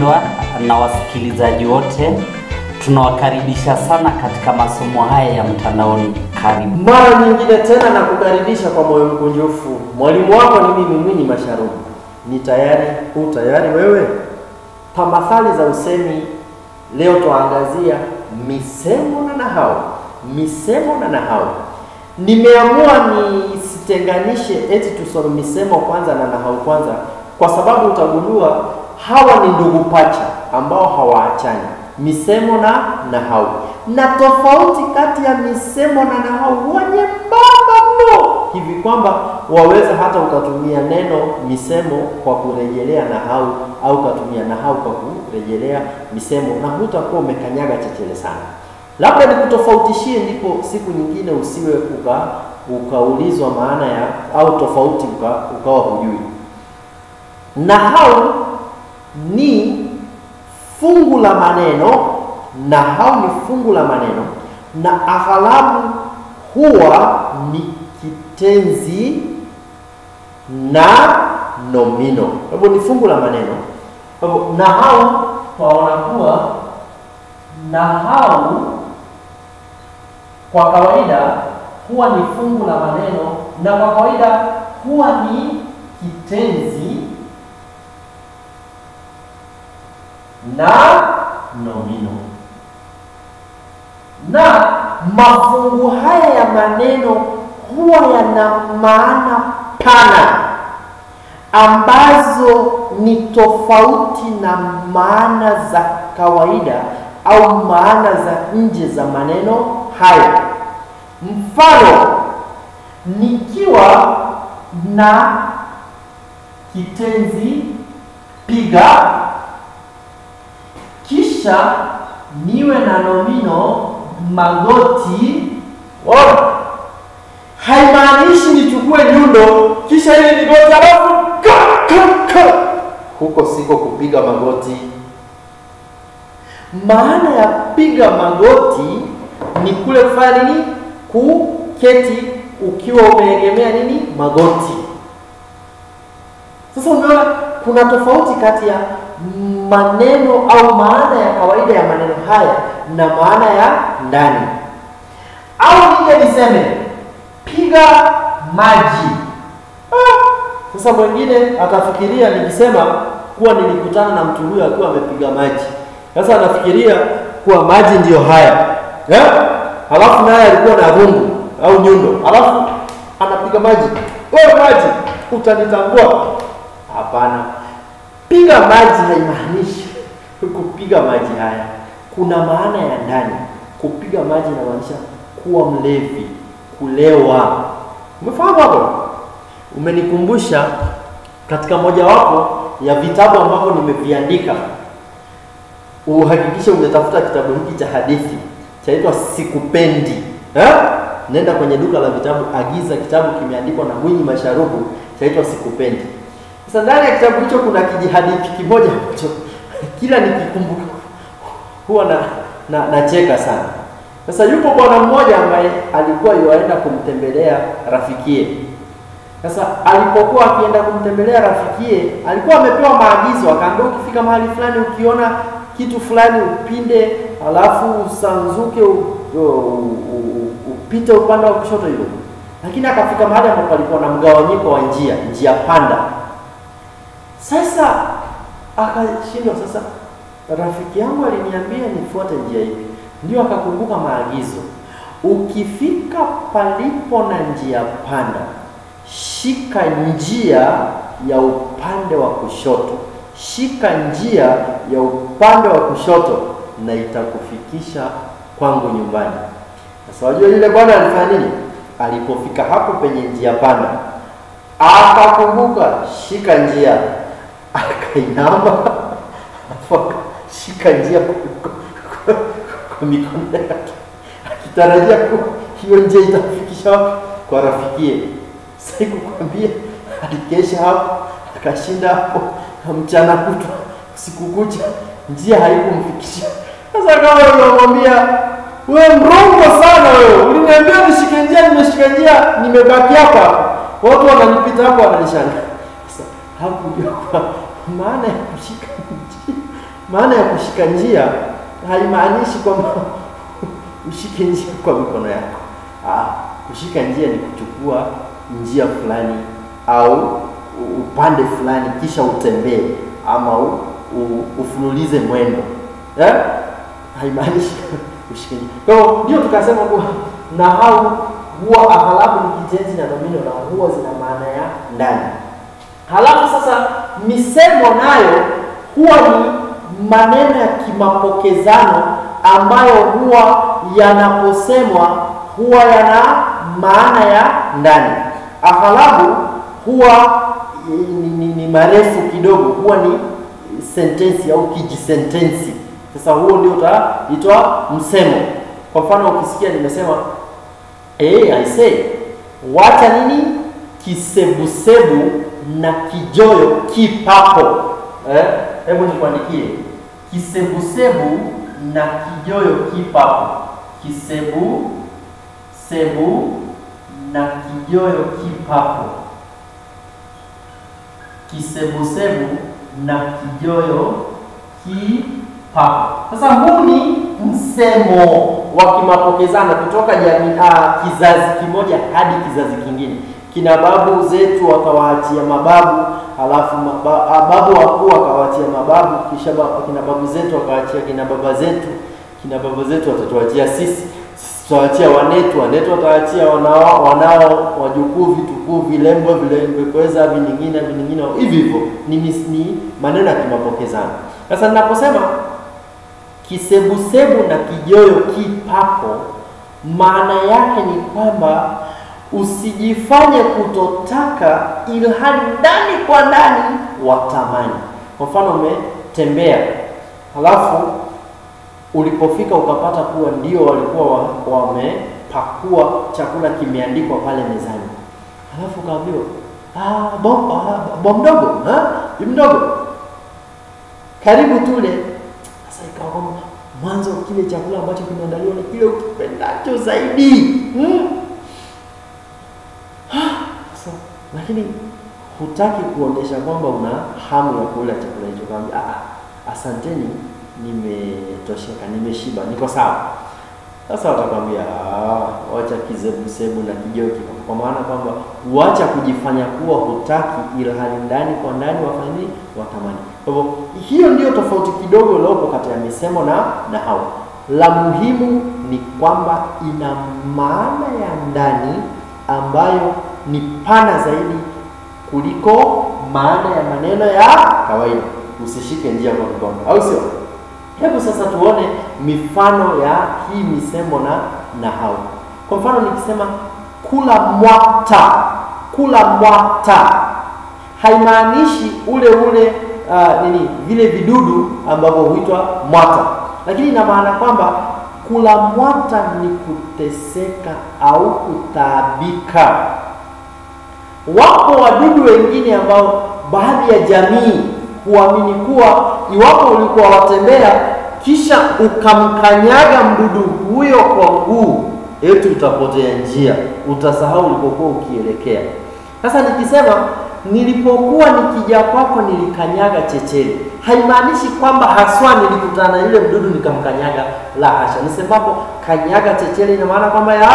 Mpendwa na wasikilizaji wote, tunawakaribisha sana katika masomo haya ya mtandaoni. Karibu. Mara nyingine tena na kukaribisha kwa moyo mkunjufu. Mwalimu wako ni mimi Mwinyi Masharubu. Ni tayari? huu tayari wewe? Tamathali za usemi leo twaangazia misemo na nahau. Misemo na nahau. Nimeamua nisitenganishe eti tusome misemo kwanza na nahau kwanza, kwa sababu utagundua hawa ni ndugu pacha ambao hawaachani, misemo na nahau, na tofauti kati ya misemo na nahau wenye baba mno hivi kwamba waweza hata ukatumia neno misemo kwa kurejelea nahau au ukatumia nahau kwa kurejelea misemo, na hutakuwa umekanyaga chechele sana. Labda nikutofautishie, ndipo siku nyingine usiwe uka ukaulizwa maana ya au tofauti uka, ukawa hujui. Nahau ni fungu la maneno. na hao ni fungu la maneno na aghalabu huwa ni kitenzi na nomino. Kwa hivyo ni fungu la maneno. Kwa hivyo na hao twaona kuwa na hao kwa kawaida huwa ni fungu la maneno na kwa kawaida huwa ni kitenzi na nomino, na mafungu haya ya maneno huwa yana maana pana ambazo ni tofauti na maana za kawaida au maana za nje za maneno haya. Mfano, nikiwa na kitenzi piga kisha niwe na nomino magoti, wow. haimaanishi nichukue nyundo kisha ile ni goti alafu. Huko siko kupiga magoti. Maana ya piga magoti ni kule kufanya nini? Kuketi ukiwa umeegemea nini? Magoti. Sasa umeona kuna tofauti kati ya maneno au maana ya kawaida ya maneno haya na maana ya ndani. Au nije niseme piga maji. Ah, sasa mwingine atafikiria nikisema kuwa nilikutana na mtu huyo akiwa amepiga maji. Sasa anafikiria kuwa maji ndiyo haya eh? Halafu naye alikuwa na rungu au nyundo, halafu anapiga maji. Wewe maji, utanitambua? Hapana, piga maji haimaanishi kupiga maji haya. Kuna maana ya ndani. Kupiga maji inamaanisha kuwa mlevi, kulewa. Umefahamu hapo? Umenikumbusha katika mojawapo ya vitabu ambavyo nimeviandika uhakikishe umetafuta kitabu hiki cha hadithi chaitwa Sikupendi eh? Nenda kwenye duka la vitabu, agiza kitabu kimeandikwa na Mwinyi Masharubu chaitwa Sikupendi. Sasa ndani ya kitabu hicho kuna kijihadithi kimoja ambacho kila nikikumbuka huwa na, na nacheka sana. Sasa yupo bwana mmoja ambaye alikuwa yuaenda kumtembelea rafikie. Sasa alipokuwa akienda kumtembelea rafikie, alikuwa amepewa maagizo, akaambiwa ukifika mahali fulani ukiona kitu fulani upinde, alafu usanzuke upite upande wa kushoto hivyo. Lakini akafika mahali ambapo palikuwa na mgawanyiko wa njia, njia panda. Sasa akashindwa. Sasa rafiki yangu aliniambia nifuate njia hii, Ndio akakumbuka maagizo, ukifika palipo na njia panda, shika njia ya upande wa kushoto shika njia ya upande wa kushoto na itakufikisha kwangu nyumbani. Sasa wajua yule bwana alifanya nini? Alipofika hapo penye njia panda, akakumbuka shika njia, akainama alafu akashika njia kwa mikono yake, akitarajia kuwa hiyo njia itafikisha wapi? Kwa rafikie. Sasa kukwambia, alikesha hapo, akashinda hapo mchana kutwa siku kucha, njia haikumfikisha. Sasa kama unamwambia we mrongo sana wewe, uliniambia nishike njia, nimeshika njia, nimebaki hapa, watu wananipita hapo, wananishanga. Hakujua maana ya kushika njia, maana ya kushika njia haimaanishi kwamba ushike njia kwa mikono yako. Ah, kushika njia ni kuchukua njia fulani au upande fulani kisha utembee ama u, u, ufululize mwendo eh? Haimaanishi ushike njia. Kwa hiyo ndio tukasema kuwa nahau huwa aghalabu ni kitenzi na nomino na huwa zina maana ya ndani. Halafu sasa misemo nayo huwa ni maneno ya kimapokezano ambayo huwa yanaposemwa huwa yana maana ya ndani. Aghalabu huwa ni, ni, ni marefu kidogo, huwa ni sentensi au kijisentensi. Sasa huo ndio utaitwa msemo. Kwa mfano ukisikia nimesema eh, I say wacha nini kisebusebu na kijoyo kipapo. Eh, hebu nikuandikie kisebusebu na kijoyo kipapo. Kisebu sebu na kijoyo kipapo. Kisebusebu na kijoyo kipapo. Sasa huu ni msemo wa kimapokezana kutoka jamii ah, kizazi kimoja hadi kizazi kingine. Kina babu zetu wakawaatia mababu, halafu babu wakuu wakawaachia mababu, kisha kina babu zetu wakawaatia kina baba zetu, kina baba zetu watatuatia sisi, sisi wanetu, wanetu watawaachia wanao, wanao wajukuu, vitukuu, vilembo, vilembekweza, vining'ina, vining'ina, hivi hivyo. Ni, ni maneno ya kimapokezano. Sasa ninaposema kisebusebu na kijoyo kipapo, maana yake ni kwamba usijifanye kutotaka ilhali ndani kwa ndani watamani. Kwa mfano, umetembea halafu ulipofika ukapata kuwa ndio walikuwa wamepakua wa chakula kimeandikwa pale mezani, halafu ukaambiwa ah, bo, ah, bo mdogo mdogo, karibu tule. Sasa ikawa mwanzo kile chakula ambacho kimeandaliwa ni kile ukipendacho zaidi hmm? Lakini hutaki kuonesha kwamba una hamu ya kula chakula hicho, kwambia ah, asanteni, nimetosheka, nimeshiba, niko sawa. Sasa watakwambia ah, wacha kizebusebu na kijoki, kwa maana kwamba wacha kujifanya kuwa hutaki, ila hali ndani kwa ndani wafanye? Watamani. Kwa hivyo hiyo ndio tofauti kidogo iliyopo kati ya misemo na nahau. La muhimu ni kwamba ina maana ya ndani ambayo ni pana zaidi kuliko maana ya maneno ya kawaida. Usishike njia kwa mkono, au sio? Hebu sasa tuone mifano ya hii misemo na nahau. Kwa mfano nikisema kula mwata, kula mwata haimaanishi ule ule uh, nini vile vidudu ambavyo huitwa mwata, lakini ina maana kwamba kula mwata ni kuteseka au kutaabika. Wapo wadudu wengine ambao baadhi ya jamii huamini kuwa iwapo ulikuwa watembea kisha ukamkanyaga mdudu huyo kwa mguu, eti utapotea njia, utasahau ulipokuwa ukielekea. Sasa nikisema nilipokuwa nikija kwako nilikanyaga chechele, haimaanishi kwamba haswa nilikutana na mdudu nikamkanyaga, la hasha. Nisemapo kanyaga chechele, ina maana kwamba ya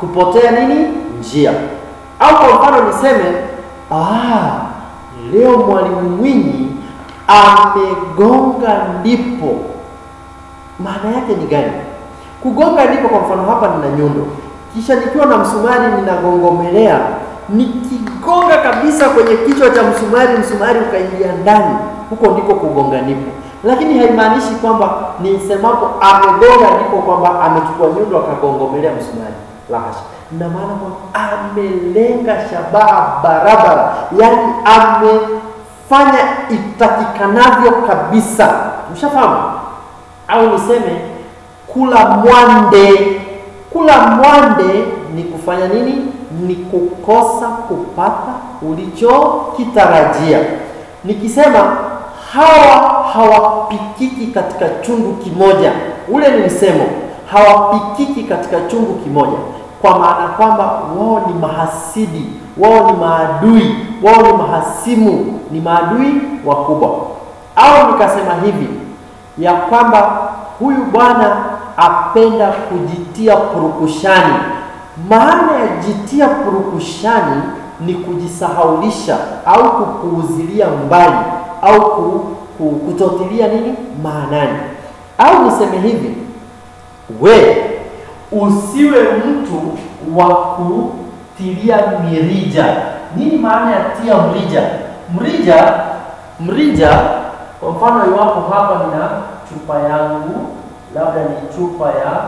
kupotea nini njia. Au kwa mfano niseme ah, leo mwalimu Mwinyi amegonga ndipo. Maana yake ni gani? Kugonga ndipo, kwa mfano hapa nina nyundo, kisha nikiwa na msumari ninagongomelea nikigonga kabisa kwenye kichwa cha msumari, msumari ukaingia ndani, huko ndiko kugonga ndipo. Lakini haimaanishi kwamba nisemapo amegonga ndipo kwamba amechukua nyundo akagongomelea msumari, la hasha. Ina maana amelenga shabaha barabara, yaani amefanya itatikanavyo kabisa. Mshafahamu? Au niseme kula mwande. Kula mwande ni kufanya nini? Ni kukosa kupata ulichokitarajia. Nikisema hawa hawapikiki katika chungu kimoja, ule ni msemo, hawapikiki katika chungu kimoja. Kwa maana kwamba wao ni mahasidi, wao ni maadui, wao ni mahasimu, ni maadui wakubwa. Au nikasema hivi ya kwamba huyu bwana apenda kujitia purukushani. Maana ya jitia purukushani ni kujisahaulisha au kupuuzilia mbali au ku, ku, kutotilia nini maanani. Au niseme hivi, we usiwe mtu wa kutilia mirija. Nini maana ya tia mrija? Mrija, mrija kwa mfano, iwapo hapa nina chupa yangu, labda ni chupa ya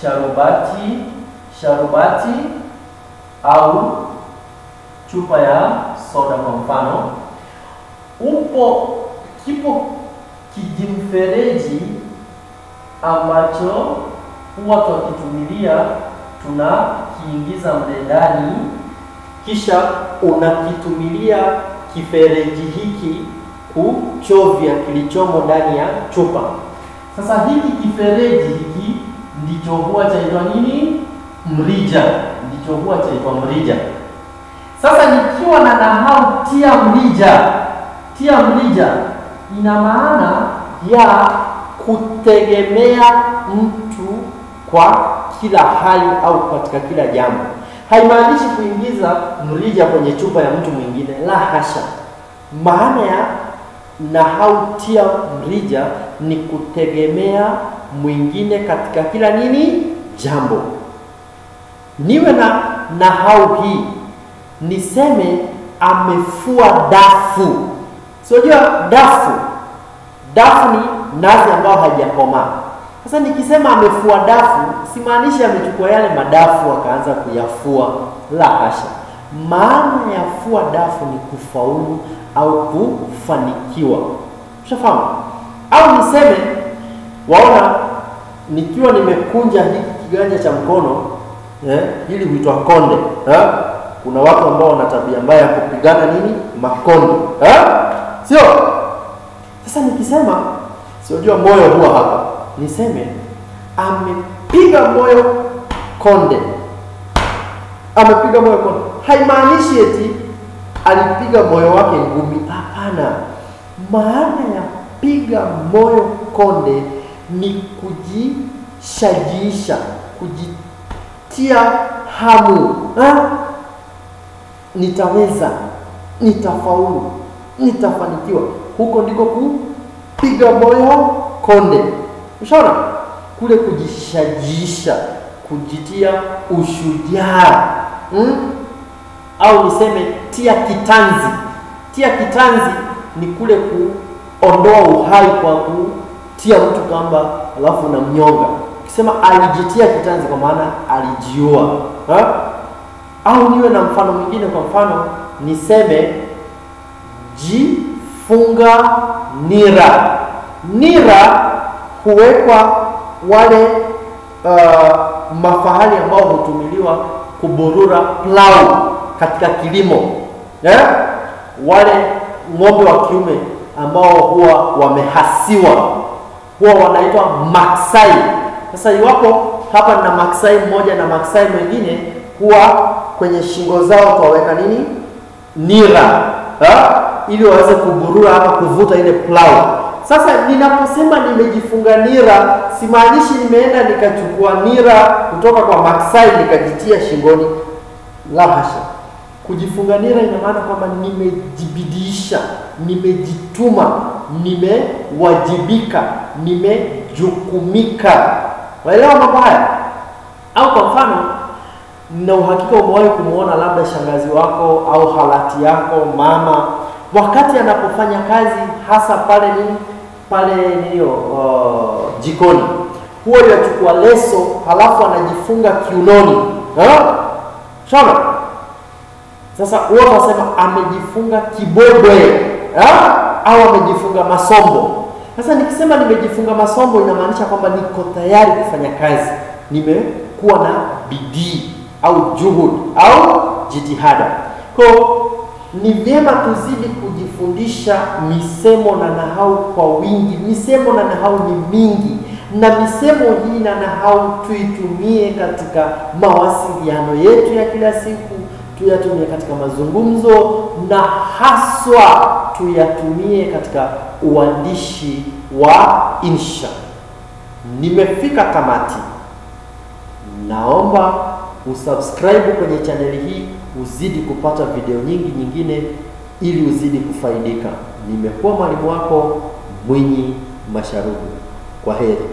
sharubati, sharubati au chupa ya soda kwa mfano, upo kipo kijimfereji ambacho huwa twakitumilia, tunakiingiza mle ndani, kisha unakitumilia kifereji hiki kuchovya kilichomo ndani ya chupa. Sasa hiki kifereji hiki ndicho huwa chaitwa nini? Mrija, ndicho huwa chaitwa mrija. Sasa nikiwa na nahau tia mrija, tia mrija ina maana ya kutegemea mtu kwa kila hali au katika kila jambo. Haimaanishi kuingiza mrija kwenye chupa ya mtu mwingine, la hasha. Maana ya nahau tia mrija ni kutegemea mwingine katika kila nini jambo. Niwe na nahau hii niseme amefua dafu. Siojua dafu, dafu ni nazi ambayo haijakomaa. Sasa nikisema amefua dafu, simaanishi amechukua yale madafu akaanza kuyafua, la hasha. Maana ya fua dafu ni kufaulu au kufanikiwa. Ushafahamu? Au niseme, waona, nikiwa nimekunja hiki kiganja cha mkono eh, hili huitwa konde eh? Kuna watu ambao wana tabia mbaya ya kupigana nini makonde eh? Sio? Sasa nikisema siojua moyo huwa hapa, niseme amepiga moyo konde, amepiga moyo konde, haimaanishi eti alipiga moyo wake ngumi. Hapana, maana ya piga moyo konde ni kujishajiisha, kujitia hamu ha? Nitaweza, nitafaulu, nitafanikiwa. Huko ndiko kupiga moyo konde. Ushaona kule kujishajisha, kujitia ushujaa hmm? Au niseme tia kitanzi. Tia kitanzi ni kule kuondoa uhai kwa kutia mtu kamba, alafu na unamnyonga. Ukisema alijitia kitanzi, kwa maana alijiua? Au niwe na mfano mwingine, kwa mfano niseme jifunga nira. Nira huwekwa wale uh, mafahali ambao hutumiliwa kuburura plau katika kilimo yeah? Wale ng'ombe wa kiume ambao huwa wamehasiwa huwa wanaitwa maksai. Sasa iwapo hapa na maksai mmoja na maksai mwingine, huwa kwenye shingo zao twaweka nini? Nira ha? ili waweze kuburura ama kuvuta ile plau. Sasa ninaposema nimejifunga nira, simaanishi nimeenda nikachukua nira kutoka kwa maksai nikajitia shingoni, la hasha. Kujifunga nira ina maana kwamba nimejibidiisha, nimejituma, nimewajibika, nimejukumika. Waelewa mambo haya? Au kwa mfano, na uhakika umewahi kumwona labda shangazi wako au halati yako mama, wakati anapofanya kazi, hasa pale nini pale nilio uh, jikoni, huwa yachukua leso halafu anajifunga kiunoni, shona sasa huwa tunasema amejifunga kibobwe ha? au amejifunga masombo. Sasa nikisema nimejifunga masombo, inamaanisha kwamba niko tayari kufanya kazi, nimekuwa na bidii au juhud au jitihada. Kwa ni vyema tuzidi kujifundisha misemo na nahau kwa wingi. Misemo na nahau ni mingi na misemo hii na nahau tuitumie katika mawasiliano yetu ya kila siku, tuyatumie katika mazungumzo na haswa tuyatumie katika uandishi wa insha. Nimefika tamati. Naomba usubscribe kwenye chaneli hii uzidi kupata video nyingi nyingine ili uzidi kufaidika. Nimekuwa mwalimu wako Mwinyi Masharubu. Kwa heri.